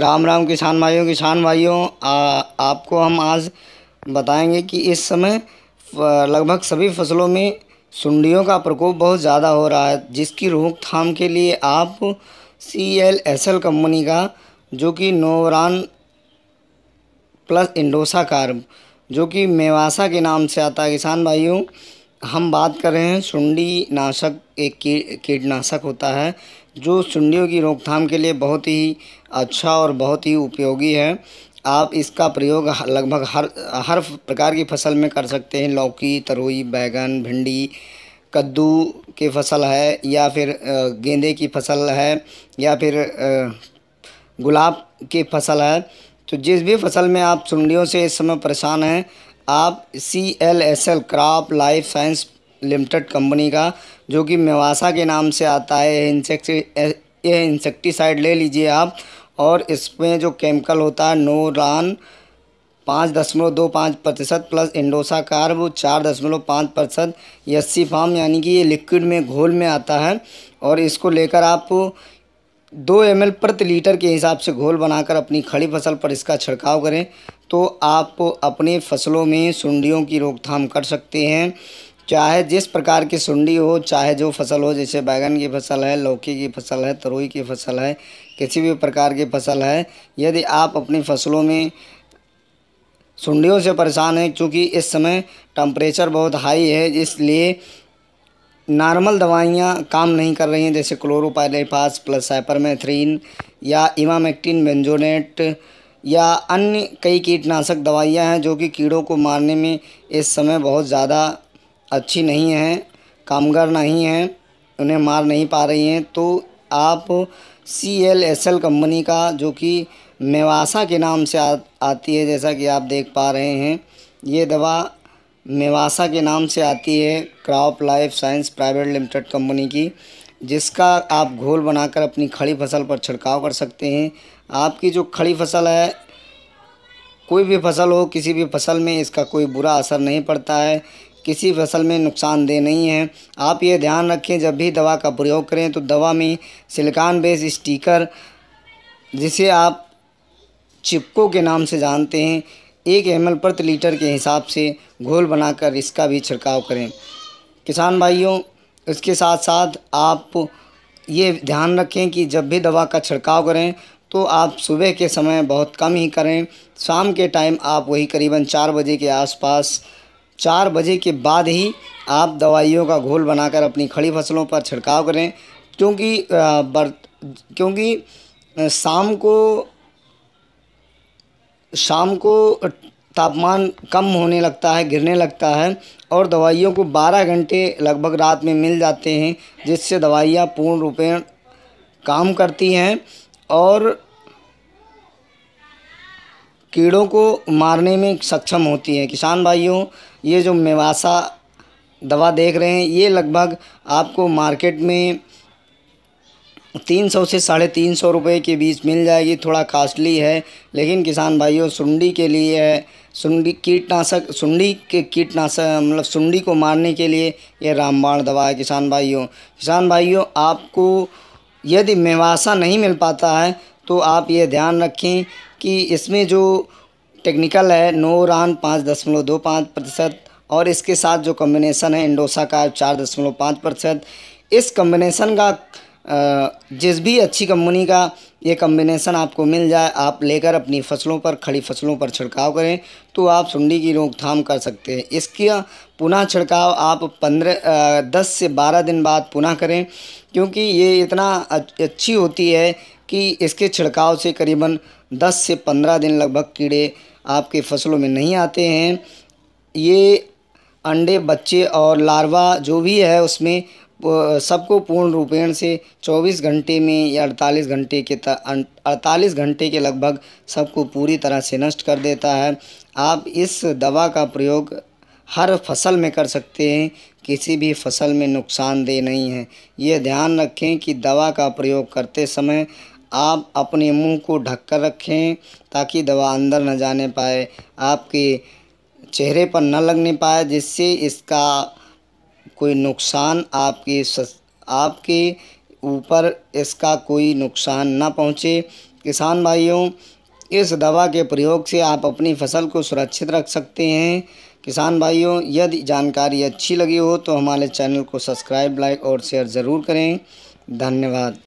राम राम किसान भाइयों किसान भाइयों आपको हम आज बताएँगे कि इस समय लगभग सभी फ़सलों में सुंडियों का प्रकोप बहुत ज़्यादा हो रहा है, जिसकी रोकथाम के लिए आप C L S L company का, जो कि नोरान प्लस इंडोसा कार्ब जो कि मेवासा के नाम से आता है, किसान भाइयों, हम बात कर रहे हैं सुंडी नाशक, एक कीटनाशक होता है जो सुंडियों की रोकथाम के लिए बहुत ही अच्छा और बहुत ही उपयोगी है। आप इसका प्रयोग लगभग हर हर प्रकार की फ़सल में कर सकते हैं। लौकी, तरोई, बैगन, भिंडी, कद्दू की फ़सल है या फिर गेंदे की फ़सल है या फिर गुलाब की फ़सल है। तो जिस भी फ़सल में आप सुंडियों से इस समय परेशान हैं, आप C L S L crop life science limited company का, जो कि मेवासा के नाम से आता है। इंसेक्ट ये इंसेक्टिसाइड ले लीजिए आप। और इसमें जो केमिकल होता है, नोरान पाँच दशमलव दो पाँच प्रतिशत प्लस इंडोसा कार्ब चार दशमलव पाँच प्रतिशत यस्सी फार्म, यानी कि ये लिक्विड में, घोल में आता है। और इसको लेकर आप दो एमएल प्रति लीटर के हिसाब से घोल बनाकर अपनी खड़ी फ़सल पर इसका छिड़काव करें तो आप अपनी फ़सलों में सुंडियों की रोकथाम कर सकते हैं। चाहे जिस प्रकार की सुंडी हो, चाहे जो फ़सल हो, जैसे बैगन की फ़सल है, लौकी की फ़सल है, तरोई की फ़सल है, किसी भी प्रकार की फ़सल है, यदि आप अपनी फ़सलों में सुंडियों से परेशान हैं क्योंकि इस समय टम्परेचर बहुत हाई है, इसलिए नॉर्मल दवाइयाँ काम नहीं कर रही हैं, जैसे क्लोरोपाइलेपास प्लस साइपरमेथ्रीन या इमामेक्टिन बेंजोनेट या अन्य कई कीटनाशक दवाइयाँ हैं, जो कि कीड़ों को मारने में इस समय बहुत ज़्यादा अच्छी नहीं हैं कामगार नहीं हैं उन्हें मार नहीं पा रही हैं तो आप C L S L company का जो कि मेवासा के नाम से आ, आती है जैसा कि आप देख पा रहे हैं ये दवा मेवासा के नाम से आती है crop life science private limited company की जिसका आप घोल बनाकर अपनी खड़ी फ़सल पर छिड़काव कर सकते हैं। आपकी जो खड़ी फ़सल है कोई भी फ़सल हो किसी भी फ़सल में इसका कोई बुरा असर नहीं पड़ता है। किसी फ़सल में नुकसानदेह नहीं है। आप ये ध्यान रखें, जब भी दवा का प्रयोग करें तो दवा में सिलिकॉन बेस स्टीकर, जिसे आप चिपको के नाम से जानते हैं, एक एम प्रति लीटर के हिसाब से घोल बनाकर इसका भी छिड़काव करें। किसान भाइयों, इसके साथ साथ आप ये ध्यान रखें कि जब भी दवा का छिड़काव करें तो आप सुबह के समय बहुत कम ही करें। शाम के टाइम आप वही करीबन चार बजे के आसपास चार बजे के बाद ही आप दवाइयों का घोल बनाकर अपनी खड़ी फ़सलों पर छिड़काव करें, क्योंकि बर, क्योंकि शाम को शाम को तापमान कम होने लगता है, गिरने लगता है और दवाइयों को 12 घंटे लगभग रात में मिल जाते हैं, जिससे दवाइयाँ पूर्ण रूपेण काम करती हैं और कीड़ों को मारने में सक्षम होती है। किसान भाइयों, ये जो मेवासा दवा देख रहे हैं, ये लगभग आपको मार्केट में तीन सौ से साढ़े तीन सौ रुपये के बीच मिल जाएगी। थोड़ा कास्टली है, लेकिन किसान भाइयों, सुंडी के लिए है। सुंडी, कीटनाशक, सुंडी के कीटनाशक मतलब सुंडी को मारने के लिए ये रामबाण दवा है किसान भाइयों। किसान भाइयों, आपको यदि मेवासा नहीं मिल पाता है तो आप ये ध्यान रखें कि इसमें जो टेक्निकल है, नो रान पाँच दशमलव दो पाँच प्रतिशत और इसके साथ जो कम्बिनेसन है, इंडोसा का चार दशमलव पाँच प्रतिशत। इस कम्बिनेसन का जिस भी अच्छी कंपनी का ये कम्बिनेसन आपको मिल जाए, आप लेकर अपनी फ़सलों पर, खड़ी फ़सलों पर छिड़काव करें तो आप सुंडी की रोकथाम कर सकते हैं। इसका पुनः छिड़काव आप पंद्रह दस से बारह दिन बाद पुनः करें, क्योंकि ये इतना अच्छी होती है कि इसके छिड़काव से करीबन दस से पंद्रह दिन लगभग कीड़े आपके फ़सलों में नहीं आते हैं। ये अंडे, बच्चे और लार्वा जो भी है उसमें सबको पूर्ण रूपेण से 24 घंटे में या 48 घंटे के अड़तालीस घंटे के लगभग सबको पूरी तरह से नष्ट कर देता है। आप इस दवा का प्रयोग हर फ़सल में कर सकते हैं, किसी भी फ़सल में नुकसानदेह नहीं है। ये ध्यान रखें कि दवा का प्रयोग करते समय आप अपने मुँह को ढक कर रखें ताकि दवा अंदर न जाने पाए, आपके चेहरे पर न लगने पाए, जिससे इसका कोई नुकसान आपके आपके ऊपर इसका कोई नुकसान न पहुँचे। किसान भाइयों, इस दवा के प्रयोग से आप अपनी फ़सल को सुरक्षित रख सकते हैं। किसान भाइयों, यदि जानकारी अच्छी लगी हो तो हमारे चैनल को सब्सक्राइब, लाइक और शेयर ज़रूर करें। धन्यवाद।